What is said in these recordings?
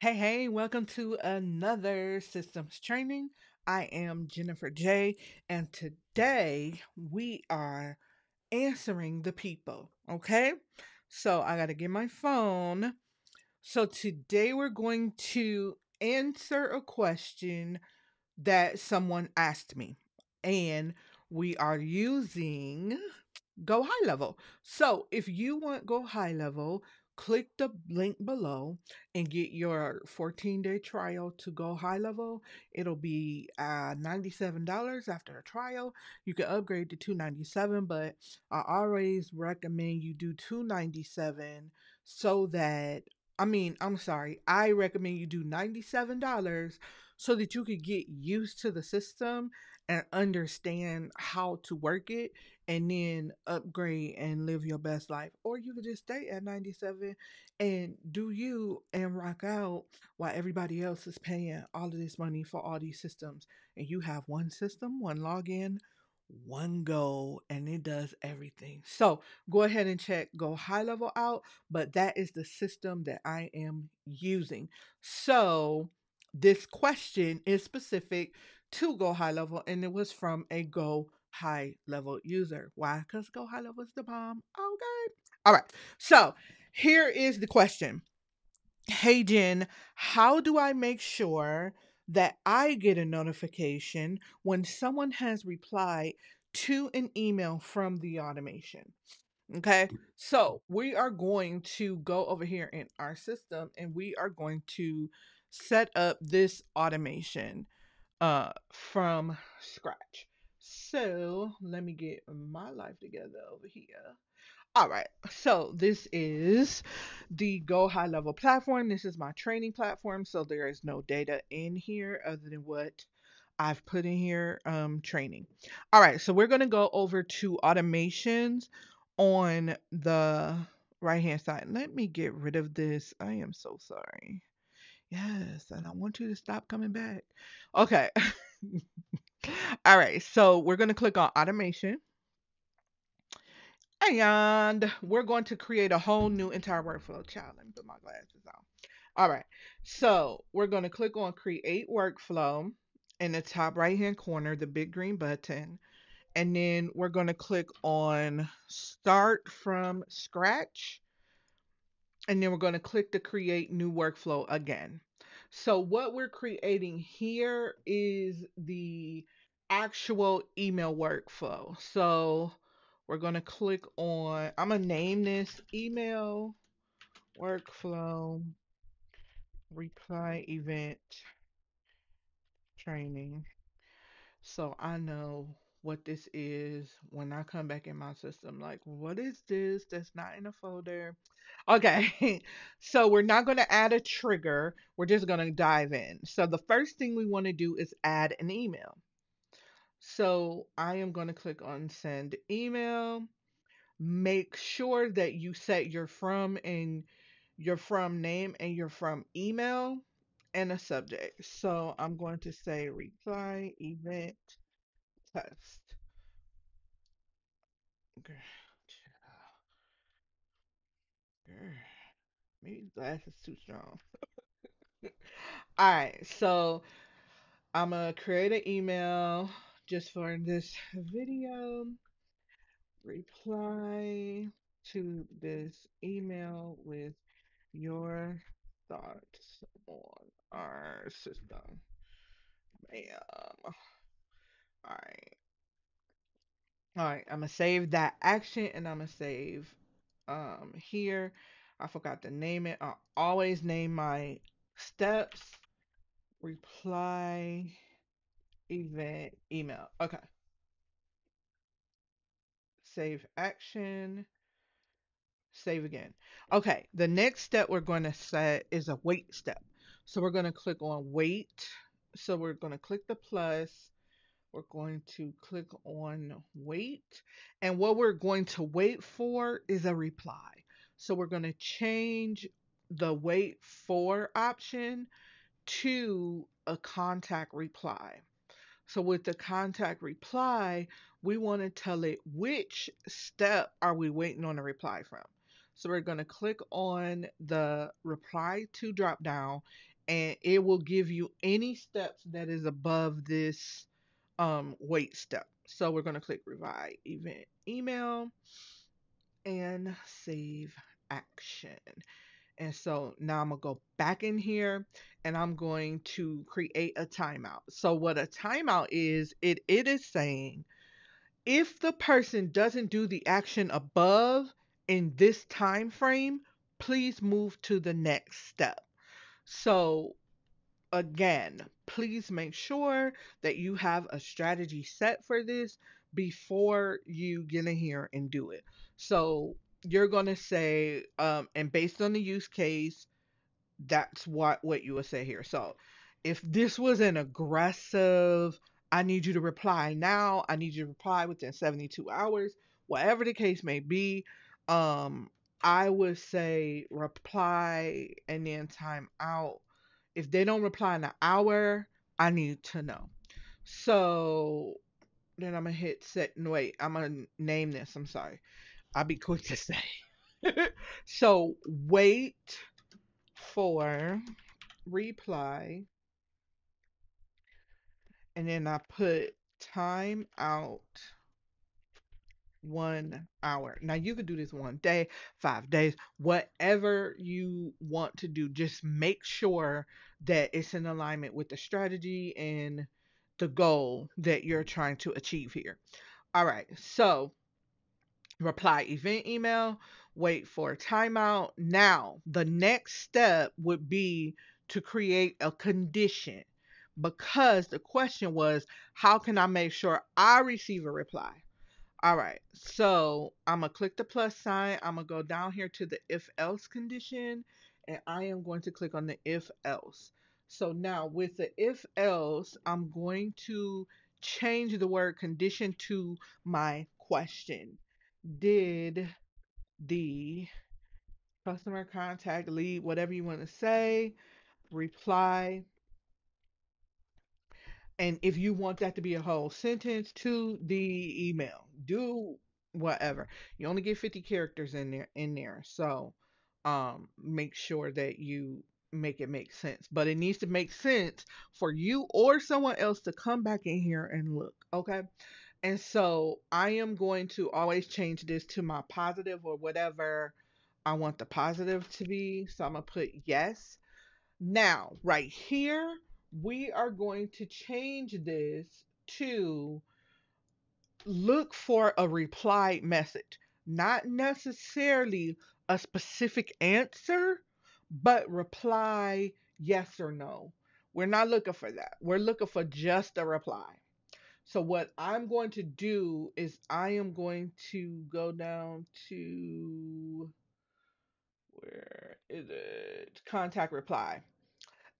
Hey, hey, welcome to another systems training. I am Jenifer Jay, and today we are answering the people. Okay, so I got to get my phone. So today we're going to answer a question that someone asked me, and we are using Go High Level. So if you want Go High Level, click the link below and get your 14 day trial to go high level. It'll be uh, $97 after the trial. You can upgrade to 297 but i always recommend you do 297 so that i mean i'm sorry i recommend you do $97 so that you could get used to the system and understand how to work it and then upgrade and live your best life. Or you could just stay at 97 and do you and rock out while everybody else is paying all of this money for all these systems. And you have one system, one login, one goal, and it does everything. So go ahead and check Go High Level out, but that is the system that I am using. So this question is specific to Go High Level, and it was from a Go High Level user. Why? Because Go High Level is the bomb. Okay. All right. So here is the question Hey, Jen, how do I make sure that I get a notification when someone has replied to an email from the automation? Okay, so we are going to go over here in our system and we are going to set up this automation uh from scratch. So let me get my life together over here. All right, so this is the Go High Level platform. This is my training platform, so there is no data in here other than what I've put in here um, training. All right, so we're going to go over to automations on the right hand side. Let me get rid of this. I am so sorry. Yes, and I want you to stop coming back. Okay. All right, so we're going to click on automation. And we're going to create a whole new entire workflow. Child, let me put my glasses on. All right, so we're going to click on create workflow in the top right hand corner, the big green button. And then we're going to click on start from scratch. And then we're going to click to create new workflow again. So what we're creating here is the actual email workflow. So we're going to click on, I'm going to name this email workflow reply event training. So I know what this is when I come back in my system. Like, what is this that's not in a folder? Okay, so we're not going to add a trigger. We're just going to dive in. So the first thing we want to do is add an email. So I am going to click on send email. Make sure that you set your from and your from name and your from email and a subject. So I'm going to say reply event test. Maybe glass is too strong. All right, so I'm gonna create an email just for this video. Reply to this email with your thoughts on our system. Bam. All right. All right, I'm gonna save that action and I'm gonna save um here. I forgot to name it. I always name my steps. Reply event email. Okay. Save action. Save again. Okay, the next step we're going to set is a wait step. So we're going to click on wait. So we're going to click the plus. We're going to click on wait. And what we're going to wait for is a reply. So we're going to change the wait for option to a contact reply. So with the contact reply, we want to tell it which step are we waiting on a reply from. So we're going to click on the reply to drop down and it will give you any steps that is above this um, wait step. So we're going to click reply event email and save action. And so now I'm going to go back in here and I'm going to create a timeout. So what a timeout is, it, it is saying if the person doesn't do the action above in this time frame, please move to the next step. So again, please make sure that you have a strategy set for this before you get in here and do it. So you're going to say, um, and based on the use case, that's what, what you would say here. So if this was an aggressive, I need you to reply now, I need you to reply within 72 hours, whatever the case may be, um, I would say reply and then time out. If they don't reply in an hour, I need to know. So then I'm gonna hit set and wait. I'm gonna name this. I'm sorry. I'll be quick to say. so wait for reply. And then I put time out one hour. Now you could do this one day, five days, whatever you want to do. Just make sure that it's in alignment with the strategy and the goal that you're trying to achieve here. All right, so reply event email, wait for timeout. Now, the next step would be to create a condition because the question was, how can I make sure I receive a reply? All right, so I'm gonna click the plus sign. I'm gonna go down here to the if else condition, and I am going to click on the if else. So now with the if else, I'm going to change the word condition to my question. Did the customer contact lead, whatever you want to say, reply and if you want that to be a whole sentence to the email, do whatever. You only get 50 characters in there in there. So um make sure that you make it make sense. But it needs to make sense for you or someone else to come back in here and look, okay? And so I am going to always change this to my positive or whatever I want the positive to be. So I'm going to put yes. Now, right here, we are going to change this to look for a reply message, not necessarily a specific answer, but reply yes or no. We're not looking for that. We're looking for just a reply. So what I'm going to do is I am going to go down to where is it? Contact reply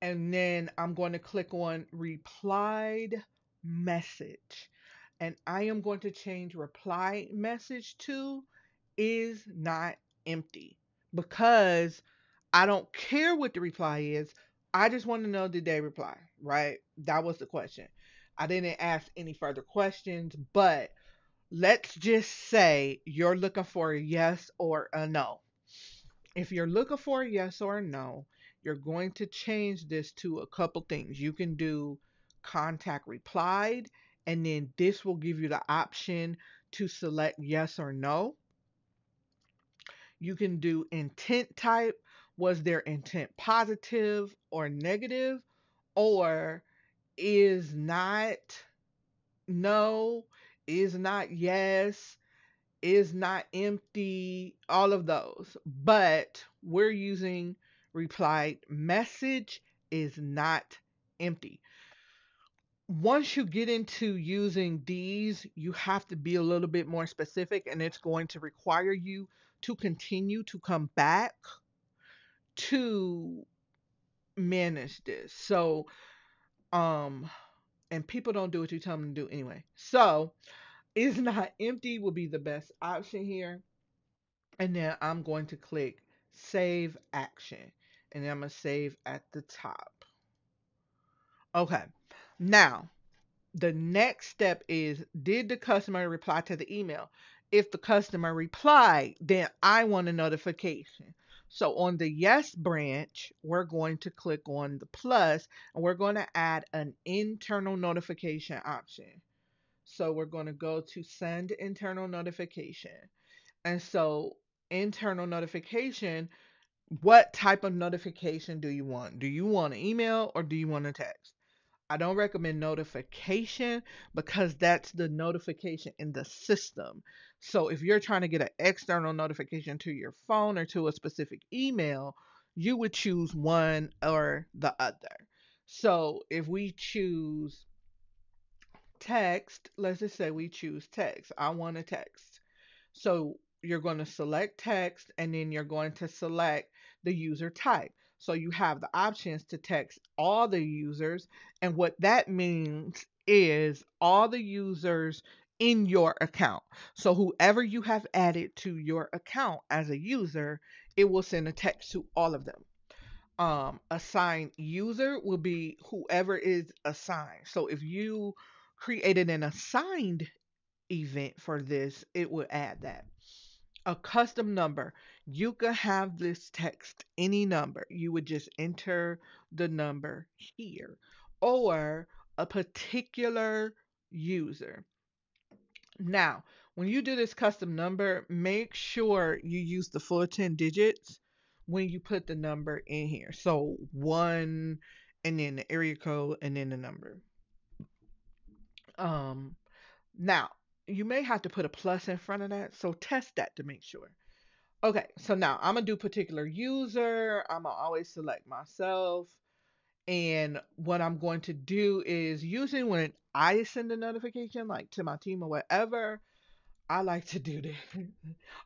and then I'm going to click on replied message. And I am going to change reply message to is not empty because I don't care what the reply is. I just want to know did they reply, right? That was the question. I didn't ask any further questions, but let's just say you're looking for a yes or a no. If you're looking for a yes or a no, you're going to change this to a couple things. You can do contact replied, and then this will give you the option to select yes or no. You can do intent type. Was their intent positive or negative? Or is not no, is not yes, is not empty, all of those. But we're using replied, Message is not empty. Once you get into using these, you have to be a little bit more specific, and it's going to require you to continue to come back to manage this. So, um, and people don't do what you tell them to do anyway. So, is not empty will be the best option here. And then I'm going to click save action and then I'm going to save at the top. Okay, now the next step is did the customer reply to the email? If the customer replied, then I want a notification. So on the yes branch, we're going to click on the plus and we're going to add an internal notification option. So we're going to go to send internal notification. And so internal notification, what type of notification do you want? Do you want an email or do you want a text? I don't recommend notification because that's the notification in the system. So if you're trying to get an external notification to your phone or to a specific email, you would choose one or the other. So if we choose text, let's just say we choose text. I want a text. So you're going to select text and then you're going to select the user type. So you have the options to text all the users. And what that means is all the users in your account. So whoever you have added to your account as a user, it will send a text to all of them. Um, assigned user will be whoever is assigned. So if you created an assigned event for this, it will add that a custom number. You could have this text any number. You would just enter the number here or a particular user. Now, when you do this custom number, make sure you use the full 10 digits when you put the number in here. So one and then the area code and then the number. Um now you may have to put a plus in front of that. So test that to make sure. Okay, so now I'm gonna do particular user. I'm gonna always select myself. And what I'm going to do is usually when I send a notification, like to my team or whatever, I like to do this.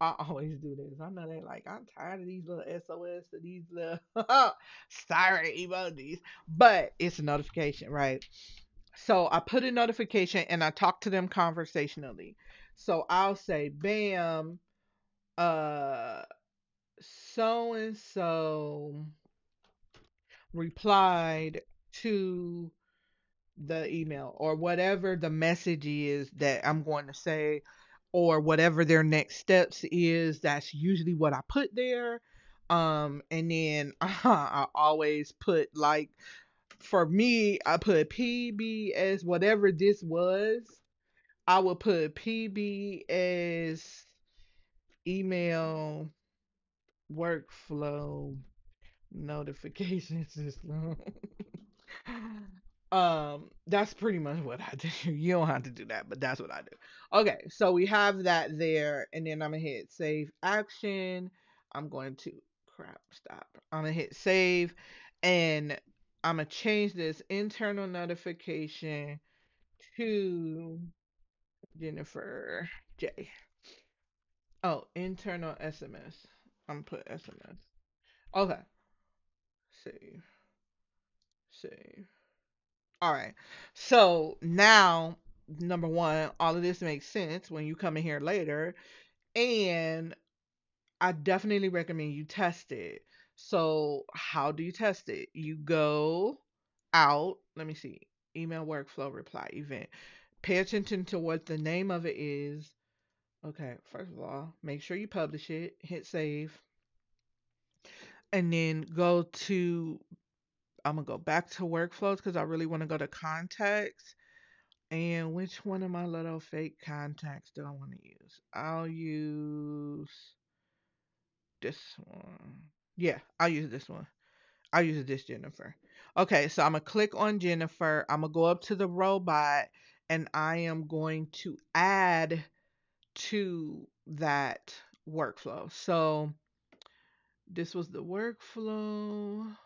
I always do this. I know they like, I'm tired of these little SOS, of these little siren emojis, but it's a notification, right? So I put a notification and I talk to them conversationally. So I'll say, bam, uh, so and so replied to the email or whatever the message is that I'm going to say or whatever their next steps is that's usually what I put there um and then I always put like for me, I put PB as whatever this was. I would put PB as email workflow notification system. um, that's pretty much what I do. You don't have to do that, but that's what I do. Okay, so we have that there, and then I'm gonna hit save action. I'm going to crap stop. I'm gonna hit save, and I'm gonna change this internal notification to Jenifer Jay. Oh, internal SMS. I'm gonna put SMS. Okay. Save. Save. All right. So now, number one, all of this makes sense when you come in here later, and I definitely recommend you test it. So, how do you test it? You go out, let me see, email workflow reply event. Pay attention to what the name of it is. Okay, first of all, make sure you publish it, hit save, and then go to, I'm to go back to workflows because I really want to go to contacts. And which one of my little fake contacts do I want to use? I'll use this one. Yeah, I'll use this one. I'll use this Jennifer. Okay, so I'm going to click on Jennifer. I'm going to go up to the robot and I am going to add to that workflow. So this was the workflow.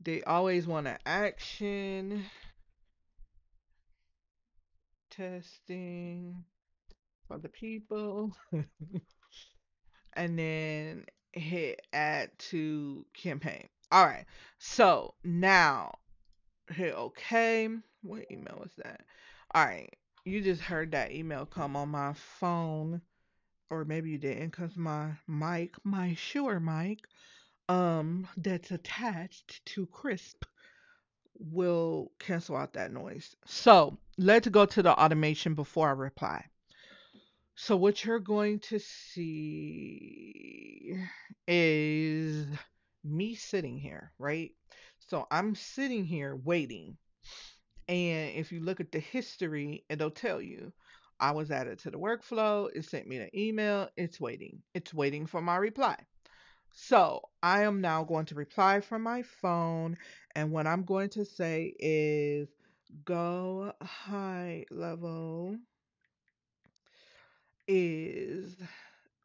They always want an action testing for the people. and then hit add to campaign. All right. So now hit OK. What email was that? All right. You just heard that email come on my phone, or maybe you didn't, cause my mic, my Shure mic, um, that's attached to Krisp, will cancel out that noise. So let's go to the automation before I reply. So what you're going to see is me sitting here, right? So I'm sitting here waiting. And if you look at the history, it'll tell you I was added to the workflow. It sent me an email. It's waiting. It's waiting for my reply. So I am now going to reply from my phone. And what I'm going to say is go high level is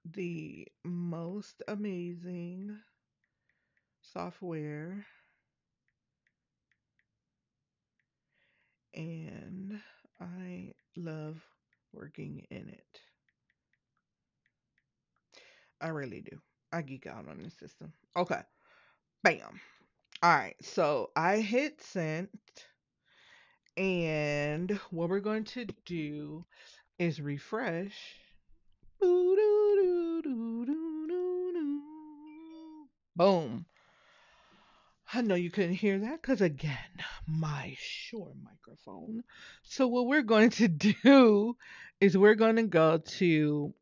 the most amazing software and I love working in it. I really do. I geek out on this system. Okay. Bam. All right. So I hit send. And what we're going to do is refresh. Boom. I know you couldn't hear that because, again, my Shure microphone. So, what we're going to do is we're going to go to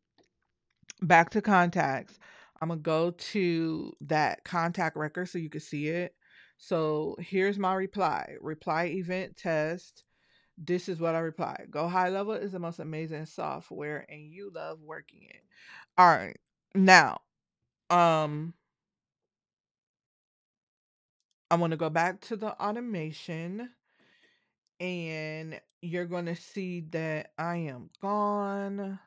back to contacts. I'm going to go to that contact record so you can see it. So, here's my reply reply event test. This is what I reply. Go high level is the most amazing software and you love working it. All right. Now, um, I want to go back to the automation and you're going to see that I am gone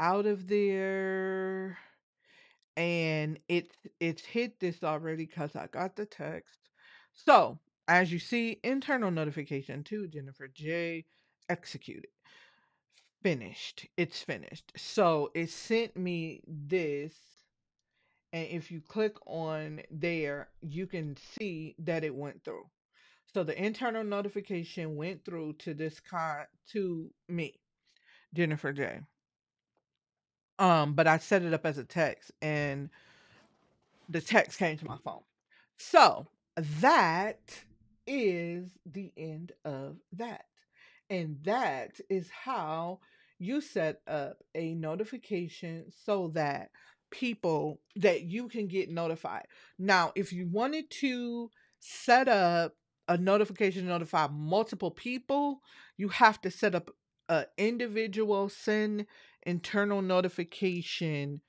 out of there and it's it's hit this already because I got the text. So as you see, internal notification to Jenifer Jay executed. Finished. It's finished. So it sent me this and if you click on there, you can see that it went through. So the internal notification went through to this con to me, Jennifer J. Um, but I set it up as a text and the text came to my phone. So that is the end of that. And that is how you set up a notification so that people that you can get notified. Now, if you wanted to set up a notification to notify multiple people, you have to set up a individual send internal notification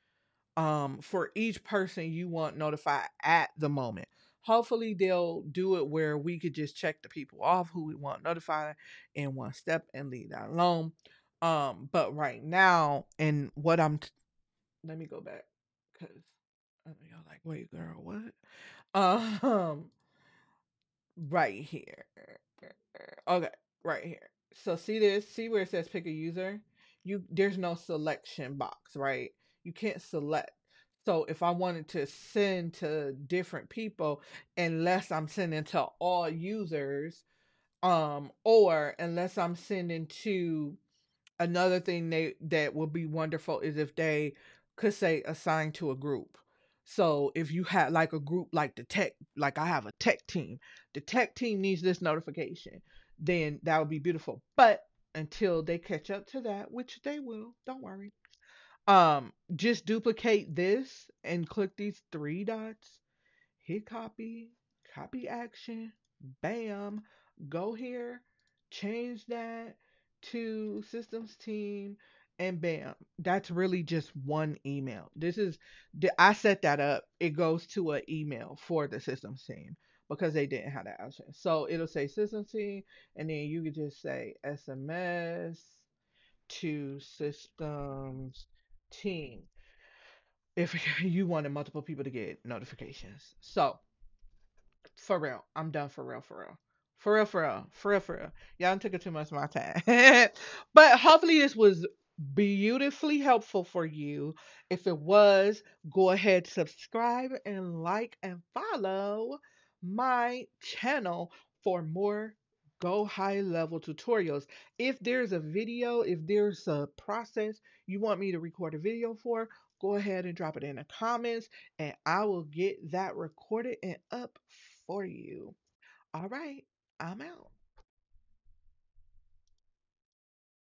um for each person you want notified at the moment. Hopefully they'll do it where we could just check the people off who we want notified in one step and leave that alone. Um, but right now, and what I'm, t- let me go back because y'all like, wait, girl, what? Um, right here. Okay, right here. So see this, see where it says pick a user? You there's no selection box, right? You can't select. So if I wanted to send to different people, unless I'm sending to all users, um, or unless I'm sending to another thing they that would be wonderful is if they could say assign to a group. So if you had like a group like the tech, like I have a tech team, the tech team needs this notification, then that would be beautiful. But until they catch up to that, which they will, don't worry. Um, just duplicate this and click these three dots, hit copy, copy action, bam, go here, change that to systems team, and bam, that's really just one email. This is I set that up. It goes to an email for the systems team because they didn't have that option. So it'll say systems team, and then you could just say SMS to systems team if you wanted multiple people to get notifications. So for real, I'm done for real, for real. For real, for real, for real, for real. Y'all took it too much of my time. but hopefully this was beautifully helpful for you. If it was, go ahead, subscribe and like and follow my channel for more go high level tutorials. If there's a video, if there's a process you want me to record a video for, go ahead and drop it in the comments and I will get that recorded and up for you. All right, I'm out.